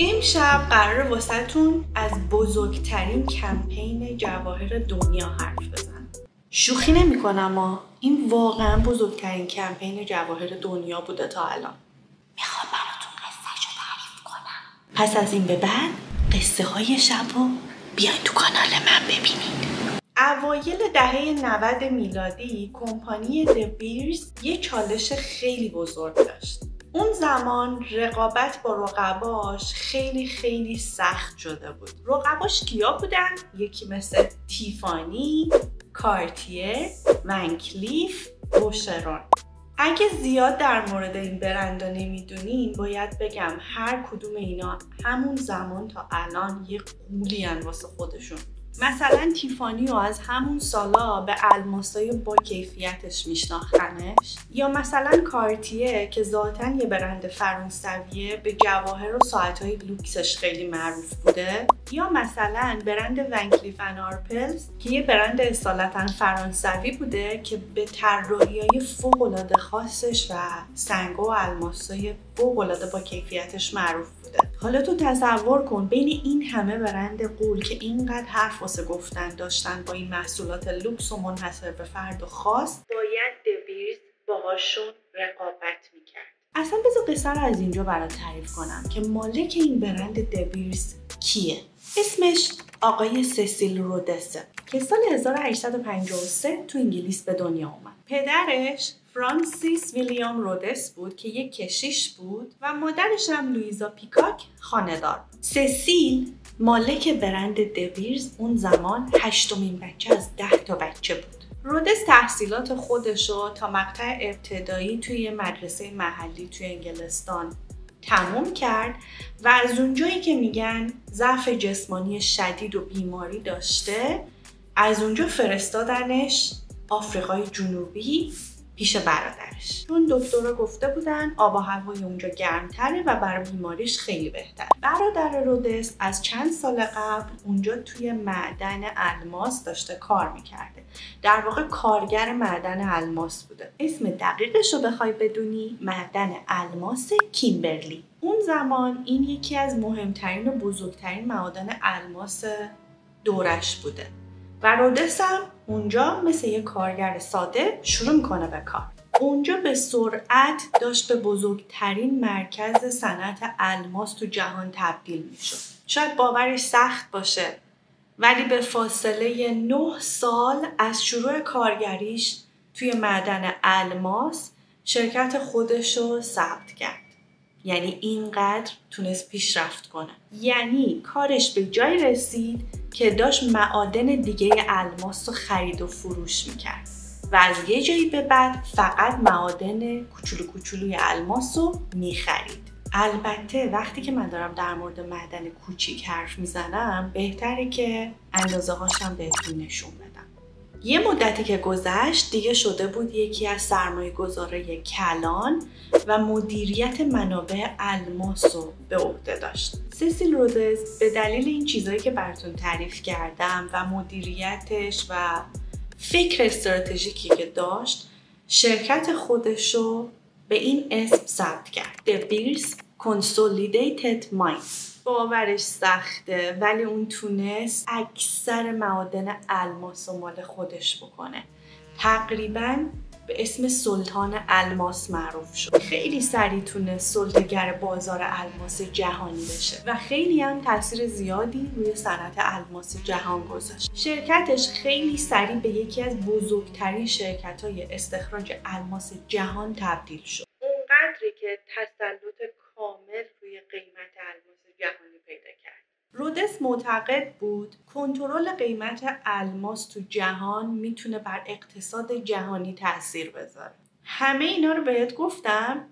امشب قرار واسهتون از بزرگترین کمپین جواهر دنیا حرف بزنم. شوخی نمی کنم ها این واقعا بزرگترین کمپین جواهر دنیا بوده تا الان. می‌خوام براتون قصه تعریف کنم. پس از این به بعد قصه های شب رو بیاین تو کانال من ببینید. اوایل دهه 90 میلادی کمپانی دبیرز یه چالش خیلی بزرگ داشت. اون زمان رقابت با رقباش خیلی خیلی سخت شده بود. رقباش کیا بودن؟ یکی مثل تیفانی، کارتیه، ونکلیف، بوشرون اگه زیاد در مورد این برندا نمی‌دونین باید بگم هر کدوم اینا همون زمان تا الان یه قولی واسه خودشون. مثلا تیفانی رو از همون سالا به الماسای با کیفیتش میشناختنش؟ یا مثلا کارتیه که ذاتا یه برند فرانسویه به جواهر و ساعتهای لوکسش خیلی معروف بوده؟ یا مثلا برند Van Cleef & Arpels که یه برند اصالتا فرانسوی بوده که به طراحی های فوق خاصش و سنگ و الماسای فوق با کیفیتش معروف بوده. حالا تو تصور کن بین این همه برند غول که اینقدر حرف واسه گفتن داشتن با این محصولات لوکس و منحصر به فرد و خاص باید De Beers باهاشون رقابت می‌کرد. اصلا بذار قصه رو از اینجا برات تعریف کنم که مالک این برند De Beers کیه؟ اسمش آقای سسیل رودسه که سال 1853 تو انگلیس به دنیا اومد. پدرش فرانسیس ویلیام رودس بود که یک کشیش بود و مادرش هم لویزا پیکاک خاندار سسیل مالک برند دویرز اون زمان هشتمین بچه از ده تا بچه بود. رودس تحصیلات خودش رو تا مقطع ابتدایی توی مدرسه محلی توی انگلستان تموم کرد و از اونجایی که میگن ضعف جسمانی شدید و بیماری داشته از اونجا فرستادنش آفریقای جنوبی. پیش برادرش. چون دکترها گفته بودن آب و هوای اونجا گرمتره و برای بیماریش خیلی بهتر برادر رودس از چند سال قبل اونجا توی معدن الماس داشته کار می‌کرده. در واقع کارگر معدن الماس بوده. اسم دقیقش رو بخوای بدونی؟ معدن الماس کیمبرلی. اون زمان این یکی از مهمترین و بزرگترین معادن الماس دورش بوده. و رودس هم اونجا مثل یه کارگر ساده شروع می‌کنه به کار. اونجا به سرعت داشت به بزرگترین مرکز صنعت الماس تو جهان تبدیل می‌شد. شاید باورش سخت باشه ولی به فاصله 9 سال از شروع کارگریش توی معدن الماس شرکت خودش رو ثبت کرد. یعنی اینقدر تونست پیشرفت کنه. یعنی کارش به جای رسید که داشت معادن دیگه الماس رو خرید و فروش می‌کرد. و از یه جایی به بعد فقط معادن کوچولو کوچولوی الماس رو می‌خرید. البته وقتی که من دارم در مورد معدن کوچیک حرف می‌زنم بهتره که اندازه هاشم بهتون نشون بدم. یه مدتی که گذشت دیگه شده بود یکی از سرمایه گذاره کلان و مدیریت منابع الماس رو به عهده داشت. سیسیل رودز به دلیل این چیزهایی که براتون تعریف کردم و مدیریتش و فکر استراتژیکی که داشت شرکت خودش رو به این اسم ثبت کرد. The Beers Consolidated Mines. باورش سخته ولی اون تونست اکثر معادن الماس و مال خودش بکنه. تقریبا به اسم سلطان الماس معروف شد. خیلی سریع تونست سلطگر بازار الماس جهانی بشه و خیلی هم تاثیر زیادی روی صنعت الماس جهان گذاشت. شرکتش خیلی سریع به یکی از بزرگترین شرکت های استخراج الماس جهان تبدیل شد. اونقدری که تسلط کامل روی قیمت الماس جهانی پیدا کرد رودس معتقد بود کنترل قیمت الماس تو جهان می‌تونه بر اقتصاد جهانی تاثیر بذاره. همه اینا رو بهت گفتم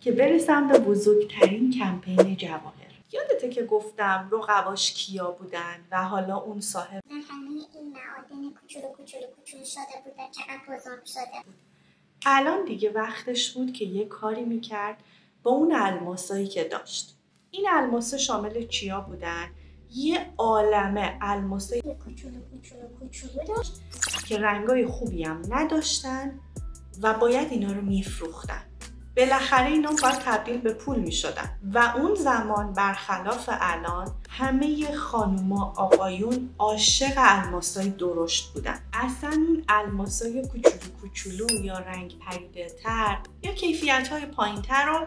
که برسم به بزرگترین کمپین جواهر. یادته که گفتم رقباش کیا بودن و حالا اون صاحب همه این معادن کوچولو کوچولو کوچولو شده چقدر بزرگ شده بود. الان دیگه وقتش بود که یه کاری می‌کرد با اون الماسایی که داشت. این الماسه شامل چیا بودن؟ یه عالمه الماسای کوچولو کوچولو کوچولو داشت که رنگای خوبی هم نداشتن و باید اینا رو میفروختن. بالاخره اینا باید تبدیل به پول می شدن و اون زمان برخلاف الان همه خانوما آقایون عاشق الماسای درشت بودن. اصلا اون الماسای کوچولو کوچولو یا رنگ پریده تر یا کیفیت های پایین تر رو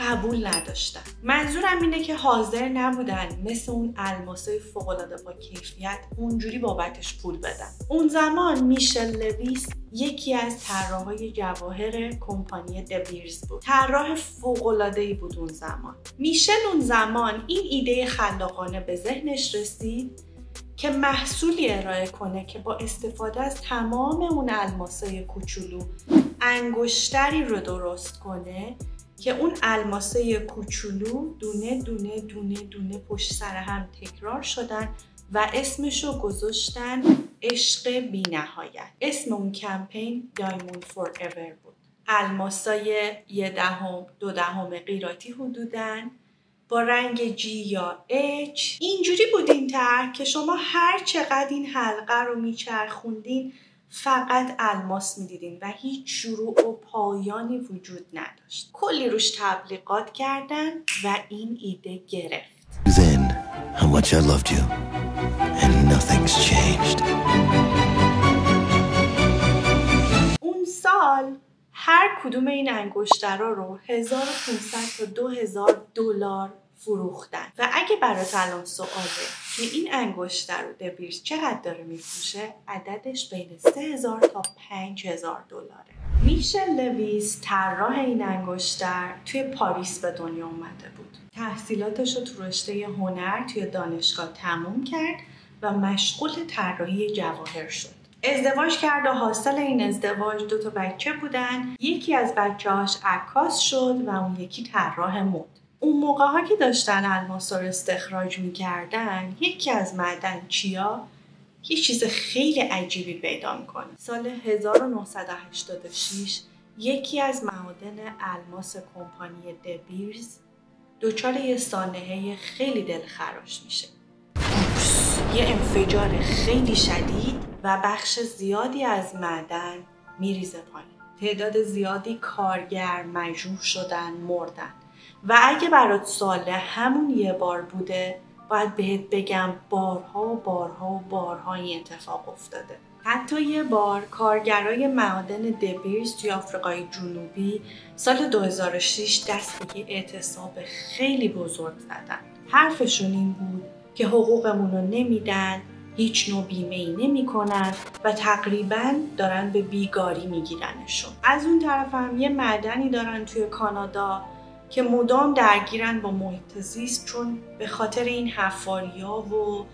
قبول نداشتن منظورم اینه که حاضر نبودن مثل اون الماسای فوقالعاده با کیفیت اونجوری بابتش پول بدن. اون زمان میشل لویس یکی از طراحهای جواهر کمپانی دبیرز بود. طراح فوقالعادهای بود اون زمان. میشل اون زمان این ایده خلاقانه به ذهنش رسید که محصولی ارائه کنه که با استفاده از تمام اون الماسای کوچولو انگشتری رو درست کنه که اون الماسه کوچولو دونه دونه دونه دونه پشت سر هم تکرار شدن و اسمشو گذاشتن عشق بی نهایت اسم اون کمپین دایموند فور ایور بود. الماسای یه دهم دو دهم قیراتی حدودن با رنگ G یا H. اینجوری بود این طرح که شما هر چقدر این حلقه رو میچرخوندین فقط الماس می‌دیدین و هیچ شروع و پایانی وجود نداشت کلی روش تبلیغات کردن و این ایده گرفت Then, how much I loved you. And nothing's changed. اون سال هر کدوم این انگشترا رو 1500 تا 2000 دلار فروختن. و اگه برات الان سواله که این انگشتر رو دبیرز چقدر داره میفروشه؟ عددش بین 3000 تا 5000 دلاره. میشل لویس طراح این انگشتر توی پاریس به دنیا اومده بود. تحصیلاتش رو تو رشته هنر توی دانشگاه تموم کرد و مشغول طراحی جواهر شد. ازدواج کرد و حاصل این ازدواج دو تا بچه بودن. یکی از بچه‌هاش عکاس شد و اون یکی طراح مد. اون موقع ها که داشتن الماس رو استخراج می‌کردن یکی از معدن چیا؟ یه چیز خیلی عجیبی پیدا می‌کنه. سال 1986 یکی از معادن الماس کمپانی دبیرز دچار یه سانحه خیلی دلخراش میشه. یه انفجار خیلی شدید و بخش زیادی از معدن میریزه پایین. تعداد زیادی کارگر مجروح شدن مردن. و اگه برات ساله همون یه بار بوده باید بهت بگم بارها و بارها و بارها این اتفاق افتاده. حتی یه بار کارگرای معادن دبیرز توی آفریقای جنوبی سال 2006 دست به اعتصاب خیلی بزرگ زدن. حرفشون این بود که حقوقمون رو نمیدن هیچ نوع بیمه ای نمی کنن و تقریبا دارن به بیگاری میگیرنشون. از اون طرف هم یه معدنی دارن توی کانادا که مدام درگیرن با محیط زیست چون به خاطر این حفاریا و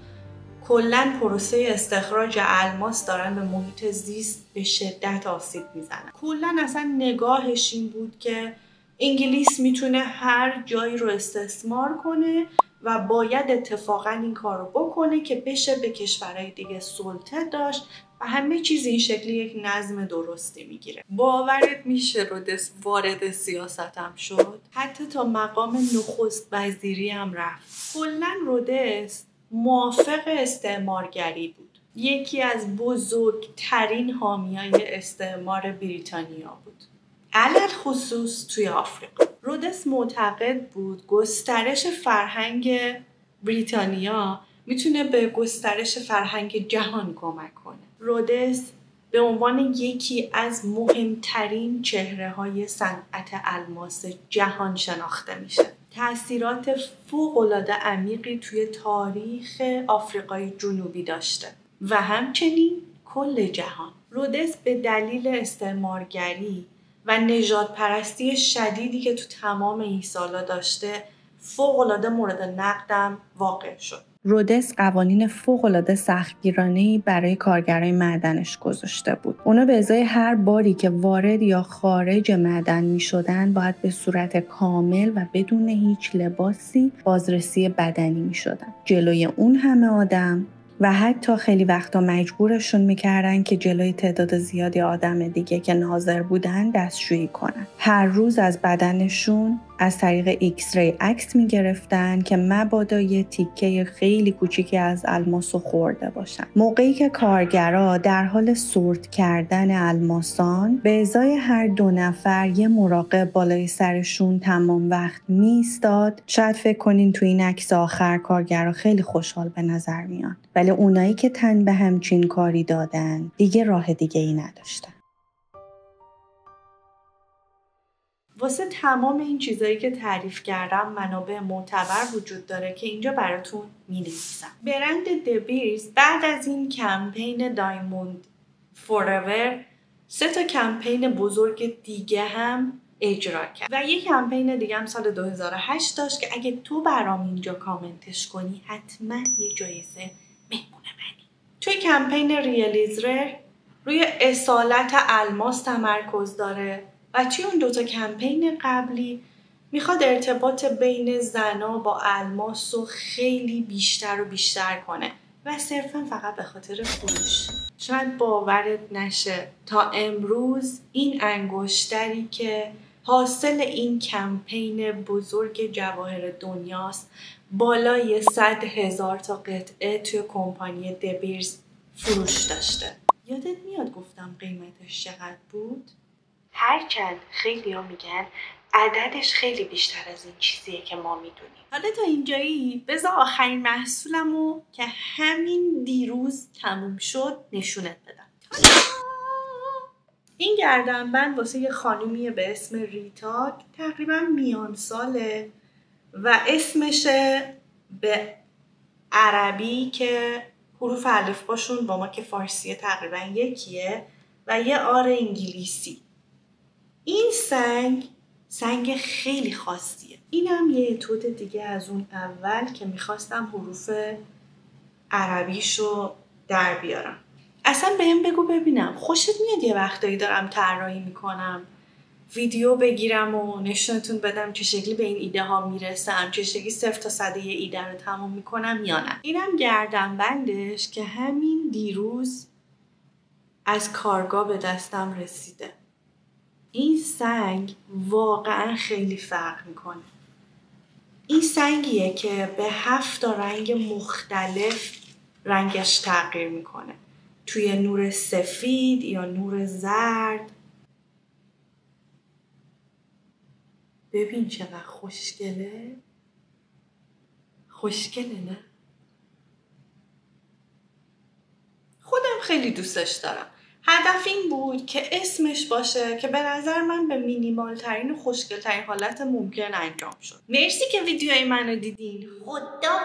کلا پروسه استخراج الماس دارن به محیط زیست به شدت آسیب می‌زنن. کلا اصلا نگاهش این بود که انگلیس می‌تونه هر جایی رو استثمار کنه و باید اتفاقا این کار رو بکنه که بشه به کشورهای دیگه سلطه داشت و همه چیز این شکلی یک نظم درستی می‌گیره. باورت میشه رودس وارد سیاستم شد؟ حتی تا مقام نخست وزیری هم رفت. کلا رودس موافق استعمارگری بود. یکی از بزرگترین حامیای استعمار بریتانیا بود. علل خصوص توی آفریقا. رودس معتقد بود گسترش فرهنگ بریتانیا می‌تونه به گسترش فرهنگ جهان کمک کنه. رودس به عنوان یکی از مهمترین چهره های صنعت الماس جهان شناخته میشه. تاثیرات فوقالعاده عمیقی توی تاریخ آفریقای جنوبی داشته و همچنین کل جهان. رودس به دلیل استعمارگری و نجات پرستی شدیدی که تو تمام این سالا داشته فوقالعاده مورد نقدم واقع شد رودس قوانین فوق‌العاده سختگیرانه‌ای برای کارگرای معدنش گذاشته بود. اونا به ازای هر باری که وارد یا خارج معدن می شدن باید به صورت کامل و بدون هیچ لباسی بازرسی بدنی می شدن. جلوی اون همه آدم و حتی خیلی وقتا مجبورشون می‌کردن که جلوی تعداد زیادی آدم دیگه که ناظر بودن دستشویی کنن. هر روز از بدنشون از طریق X-ray عکس می گرفتن که مبادا یه تیکه خیلی کوچیکی از الماس رو خورده باشن. موقعی که کارگرا در حال sort کردن الماسان به ازای هر دو نفر یه مراقب بالای سرشون تمام وقت میستاد شاید فکر کنین تو این عکس آخر کارگرا خیلی خوشحال به نظر میان. ولی اونایی که تن به همچین کاری دادن دیگه راه دیگه ای نداشتن. واسه تمام این چیزایی که تعریف کردم منابع معتبر وجود داره که اینجا براتون می نویسم. برند دبیرز بعد از این کمپین دایموند فورور سه تا کمپین بزرگ دیگه هم اجرا کرد. و یه کمپین دیگه هم سال 2008 داشت که اگه تو برام اینجا کامنتش کنی حتما یه جایزه مهمون منی. توی کمپین ریالیزرر روی اصالت الماس تمرکز داره. و توی اون دوتا کمپین قبلی می‌خواد ارتباط بین زنا با الماس رو خیلی بیشتر و بیشتر کنه و صرفا فقط به خاطر فروش شاید باورت نشه تا امروز این انگشتری که حاصل این کمپین بزرگ جواهر دنیاست بالای صد هزار تا قطعه توی کمپانی دبیرز فروش داشته یادت میاد گفتم قیمتش چقدر بود؟ هرچند خیلی ها میگن عددش خیلی بیشتر از این چیزیه که ما می‌دونیم. حالا تا اینجایی بذار آخرین محصولمو که همین دیروز تموم شد نشونت بدم. این گردنبند واسه یه خانومیه به اسم ریتا تقریبا میان ساله و اسمشه به عربی که حروف الفباشون با ما که فارسیه تقریبا یکیه و یه آر انگلیسی. این سنگ سنگ خیلی خاصیه. اینم یه اتود دیگه از اون اول که می‌خواستم حروف عربیشو در بیارم. اصلا بهم بگو ببینم. خوشت میاد یه وقتایی دارم طراحی می‌کنم ویدیو بگیرم و نشونتون بدم چه شکلی به این ایده ها می‌رسم چه شکلی صفر تا صده یه ایده رو تموم می‌کنم یا نه. اینم گردم بندش که همین دیروز از کارگاه به دستم رسیده. این سنگ واقعا خیلی فرق می‌کنه. این سنگیه که به هفت رنگ مختلف رنگش تغییر می‌کنه. توی نور سفید یا نور زرد. ببین چقدر خوشگله. خوشگله نه؟ خودم خیلی دوستش دارم. هدف این بود که اسمش باشه که به نظر من به مینیمال ترین و خوشگل ترین حالت ممکن انجام شد. مرسی که ویدیوی منو دیدین. خدا